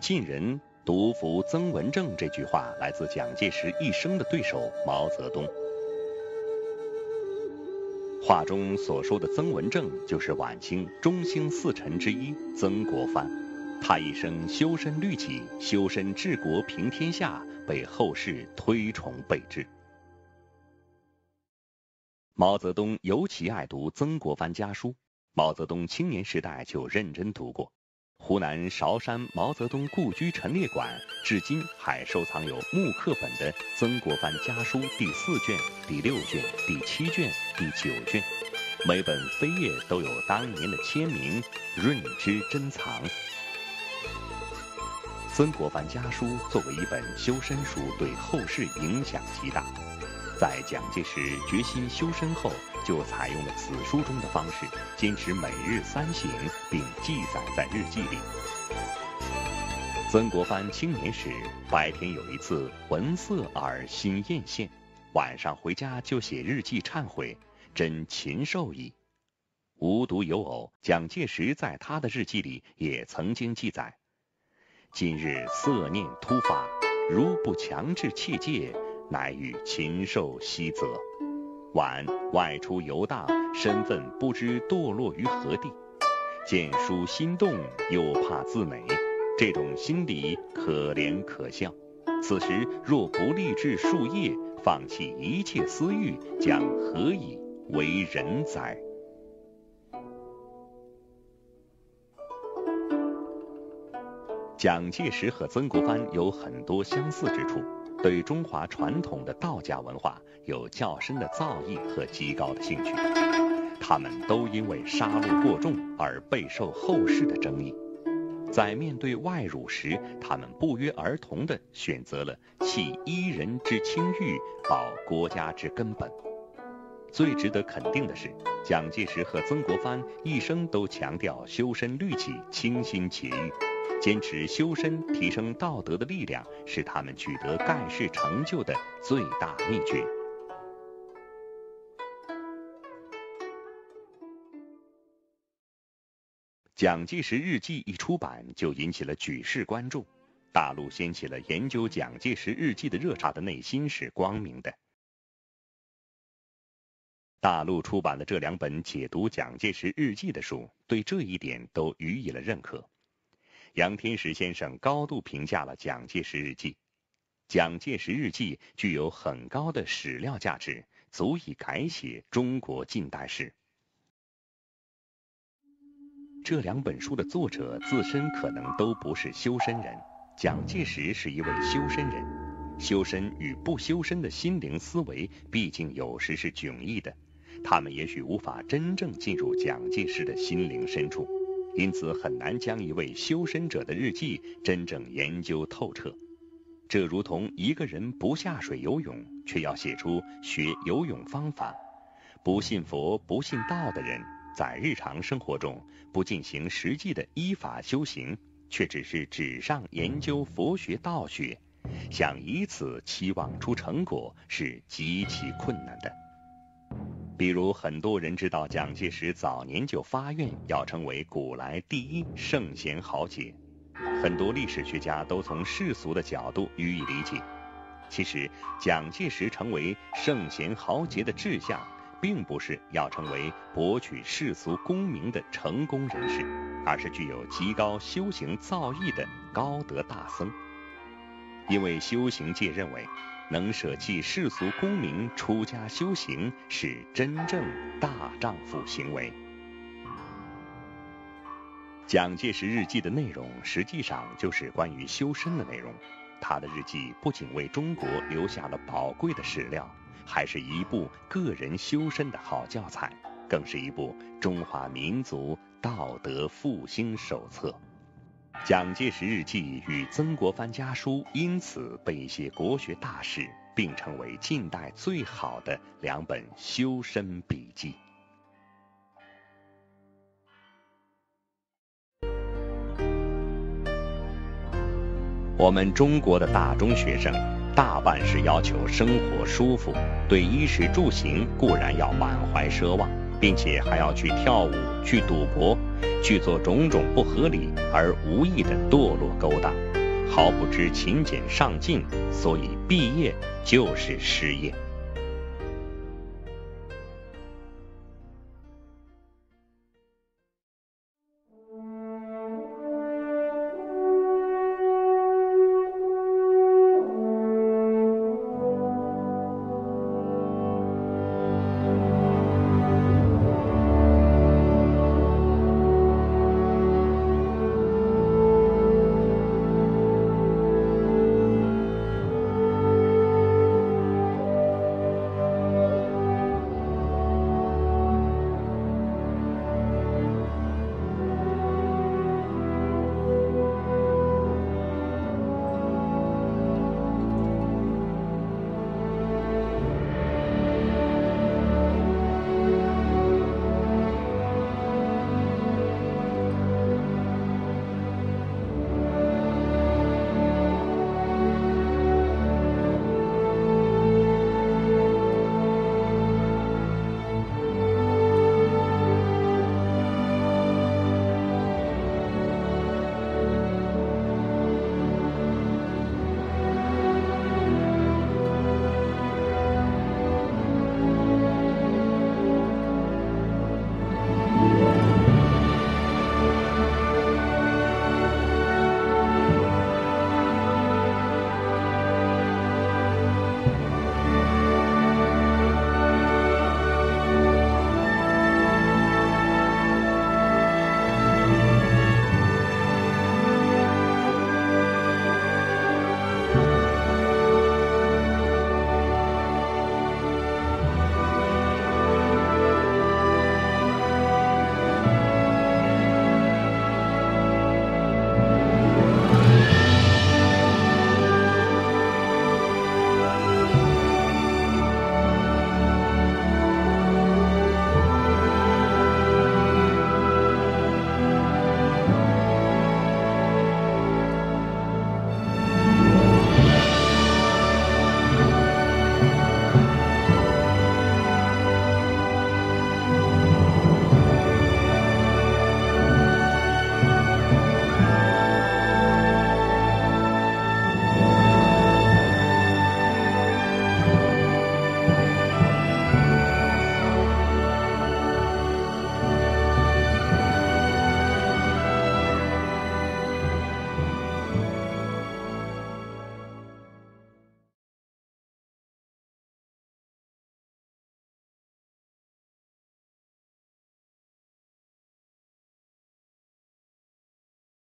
近人，独服曾文正”这句话来自蒋介石一生的对手毛泽东。话中所说的曾文正，就是晚清中兴四臣之一曾国藩。他一生修身律己、修身治国平天下，被后世推崇备至。毛泽东尤其爱读曾国藩家书，毛泽东青年时代就认真读过。湖南韶山毛泽东故居陈列馆至今还收藏有木刻本的曾国藩家书第四卷、第六卷、第七卷、第九卷，每本扉页都有当年的签名，润之珍藏。曾国藩家书作为一本修身书，对后世影响极大。在蒋介石决心修身后，就采用了此书中的方式，坚持每日三省，并记载在日记里。曾国藩青年时，白天有一次闻色而心艳羡，晚上回家就写日记忏悔，真禽兽矣。无独有偶，蒋介石在他的日记里也曾经记载：今日色念突发，如不强制切戒。乃与禽兽息泽，晚外出游荡，身份不知堕落于何地。见书心动，又怕自美，这种心理可怜可笑。此时若不立志树业，放弃一切私欲，将何以为人哉？蒋介石和曾国藩有很多相似之处。对中华传统的道家文化有较深的造诣和极高的兴趣，他们都因为杀戮过重而备受后世的争议。在面对外辱时，他们不约而同地选择了弃一人之清誉，保国家之根本。最值得肯定的是，蒋介石和曾国藩一生都强调修身律己、清心节欲。坚持修身、提升道德的力量，是他们取得盖世成就的最大秘诀。蒋介石日记一出版，就引起了举世关注，大陆掀起了研究蒋介石日记的热潮。的内心是光明的。大陆出版的这两本解读蒋介石日记的书，对这一点都予以了认可。杨天石先生高度评价了蒋介石日记，蒋介石日记具有很高的史料价值，足以改写中国近代史。这两本书的作者自身可能都不是修身人，蒋介石是一位修身人，修身与不修身的心灵思维，毕竟有时是迥异的，他们也许无法真正进入蒋介石的心灵深处。因此很难将一位修身者的日记真正研究透彻。这如同一个人不下水游泳，却要写出学游泳方法；不信佛、不信道的人，在日常生活中不进行实际的依法修行，却只是纸上研究佛学、道学，想以此期望出成果，是极其困难的。比如，很多人知道蒋介石早年就发愿要成为古来第一圣贤豪杰，很多历史学家都从世俗的角度予以理解。其实，蒋介石成为圣贤豪杰的志向，并不是要成为博取世俗功名的成功人士，而是具有极高修行造诣的高德大僧。因为修行界认为。能舍弃世俗功名出家修行，是真正大丈夫行为。蒋介石日记的内容实际上就是关于修身的内容。他的日记不仅为中国留下了宝贵的史料，还是一部个人修身的好教材，更是一部中华民族道德复兴手册。蒋介石日记与曾国藩家书因此被一些国学大师并称为近代最好的两本修身笔记。我们中国的大中学生大半是要求生活舒服，对衣食住行固然要满怀奢望，并且还要去跳舞、去赌博。去做种种不合理而无意的堕落勾当，毫不知勤俭上进，所以毕业就是失业。